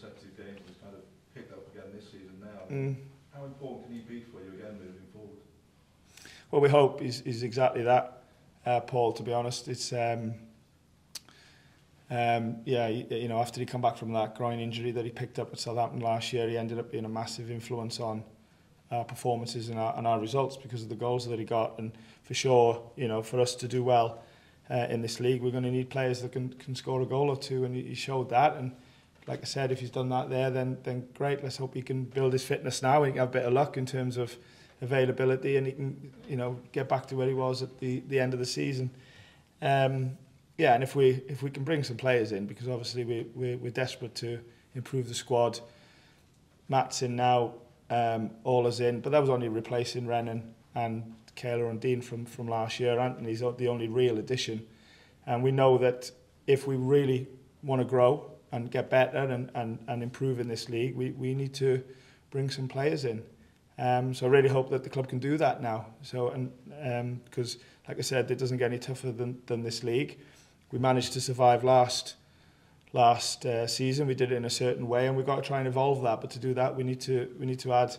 consecutive games. Kind of picked up again this season now. Mm. How important can he be for you again moving forward? Well, we hope he's, he's exactly that, uh, Paul. To be honest, it's um, um, yeah, you, you know, after he come back from that groin injury that he picked up at Southampton last year, he ended up being a massive influence on our performances and our, and our results because of the goals that he got. And for sure, you know, for us to do well uh, in this league, we're going to need players that can, can score a goal or two, and he, he showed that. And like I said, if he's done that there, then then great. Let's hope he can build his fitness now. He can have a bit of luck in terms of availability, and he can, you know, get back to where he was at the the end of the season. Um, yeah, and if we if we can bring some players in, because obviously we we're, we're desperate to improve the squad. Matt's in now, um, Ola is in, but that was only replacing Renan and Keylor and Dean from from last year. Anthony's the only real addition, and we know that if we really want to grow and get better and, and, and improve in this league, we, we need to bring some players in. Um, so I really hope that the club can do that now. So and because, um, like I said, it doesn't get any tougher than, than this league. We managed to survive last last uh, season. We did it in a certain way, and we've got to try and evolve that. But to do that, we need to we need to add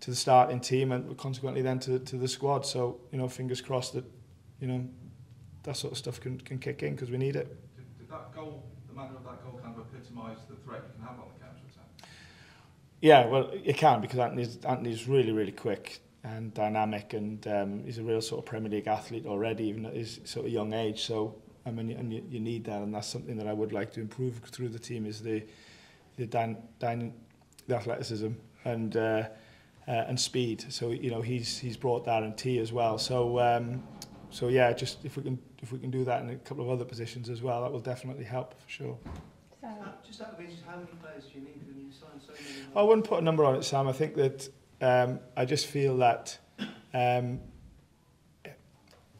to the starting team and consequently then to to the squad. So you know, fingers crossed that you know that sort of stuff can can kick in because we need it. Did, did that goal, the manner of that goal, epitomise the threat you can have on the counter attack? Yeah, well, it can because Anthony's Anthony's really really quick and dynamic, and um, he's a real sort of Premier League athlete already, even at his sort of young age. So I mean, and you, you need that, and that's something that I would like to improve through the team is the the dy dy the athleticism and uh, uh, and speed. So you know he's he's brought that in T as well. So um, so yeah, just if we can if we can do that in a couple of other positions as well, that will definitely help for sure. Just out of interest, how many players do you need when you sign so many? I wouldn't put a number on it, Sam. I think that um, I just feel that um,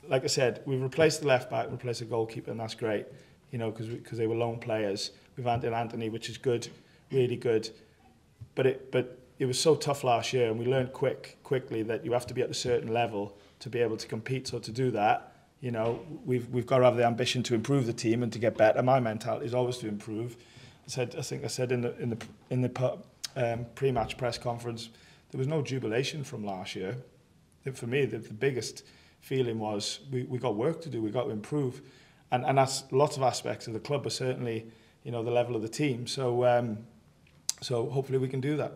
like I said, we've replaced the left back, replaced the goalkeeper, and that's great, you know, because because they were loan players. We've added Anthony, which is good, really good. But it but it was so tough last year, and we learned quick quickly that you have to be at a certain level to be able to compete. So to do that, you know, we've we've got to have the ambition to improve the team and to get better. My mentality is always to improve. I said I think I said in the in the in the um, pre-match press conference, there was no jubilation from last year. For me, the, the biggest feeling was we, we got work to do, we got to improve. And, and that's lots of aspects of the club, but certainly, you know, the level of the team. So, um, so hopefully we can do that.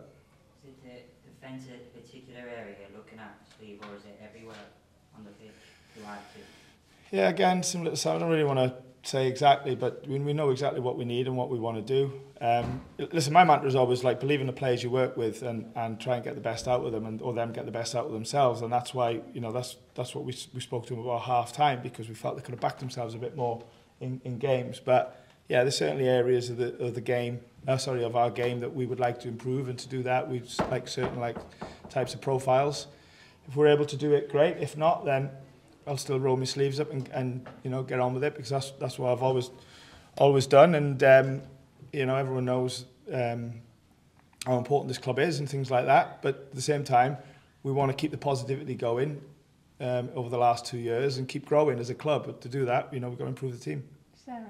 Is it particular area looking at, Steve, or is it everywhere on the pitch to? Yeah, again, similar to Sam, I don't really want to say exactly, but we, we know exactly what we need and what we want to do. Um, listen, my mantra is always like believe in the players you work with and, and try and get the best out of them, and or them get the best out of themselves. And that's why you know that's that's what we we spoke to them about half time because we felt they could have backed themselves a bit more in, in games. But yeah, there's certainly areas of the of the game, uh, sorry, of our game that we would like to improve, and to do that, we'd like certain like types of profiles. If we're able to do it, great. If not, then I'll still roll my sleeves up and, and you know get on with it because that's that's what I've always always done. And um, you know everyone knows um, how important this club is and things like that. But at the same time we want to keep the positivity going um, over the last two years and keep growing as a club. But to do that you know we've got to improve the team. Sarah.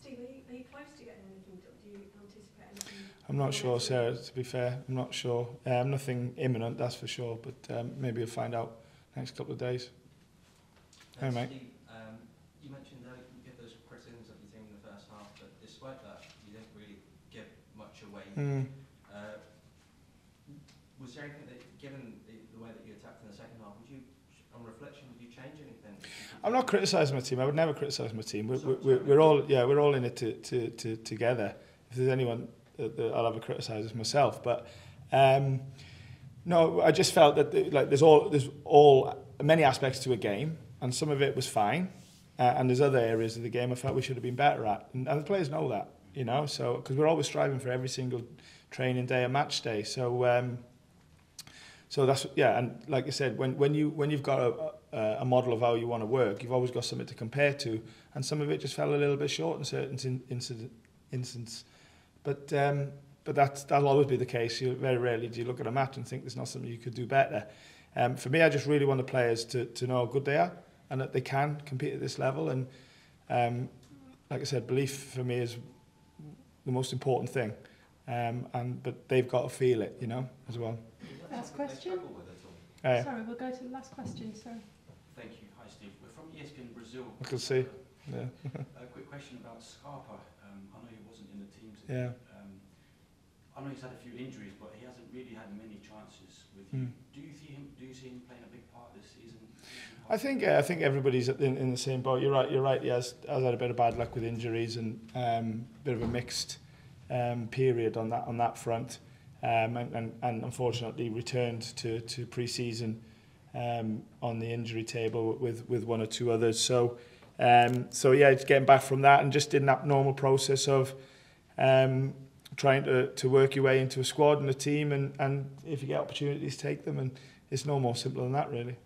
Steve, are you, close to getting anything? Do you anticipate anything? I'm not sure Sarah to be fair. I'm not sure. Um, nothing imminent that's for sure. But um, maybe we'll find out next couple of days Hey, mate. Um, you mentioned that you get those criticisms of your team in the first half, but despite that, you didn't really give much away. mm. Uh, was there anything that, given the, the way that you attacked in the second half, would you, on reflection, would you change anything? I'm not criticising my team. I would never criticise my team. We're, Sorry, we're, sorry. we're all yeah, we're all in it to, to, to, together. If there's anyone that, that I'll ever criticise, it's myself. But um, no, I just felt that like there's all there's all many aspects to a game, and some of it was fine, uh, and there's other areas of the game I felt we should have been better at, and, and the players know that, you know. So because we're always striving for every single training day and match day, so. Um, so that's yeah, and like I said, when when you when you've got a, a, model of how you want to work, you've always got something to compare to, and some of it just fell a little bit short in certain in, incident, instance. But um, but that that'll always be the case. You very rarely do you look at a match and think there's not something you could do better. Um, for me, I just really want the players to to know how good they are and that they can compete at this level. And um, like I said, belief for me is the most important thing. um, and but they've got to feel it, you know, as well. Last question. struggle with at all? Uh, Sorry, we'll go to the last question, sorry. Thank you. Hi, Steve. We're from ESPN Brazil. I can see. Yeah. A quick question about Scarpa. Um, I know he wasn't in the team today. Yeah. Um, I know he's had a few injuries, but he hasn't really had many chances with you. Mm. Do you see him? Do you see him playing a big part this season? I think uh, I think everybody's in, in the same boat. You're right. You're right. Has, has had a bit of bad luck with injuries and um, bit of a mixed um, period on that on that front, um, and, and, and unfortunately returned to to pre-season um, on the injury table with with one or two others. So um, so yeah, getting back from that and just in that normal process of um, trying to, to work your way into a squad and a team, and, and if you get opportunities, take them. And it's no more simple than that, really.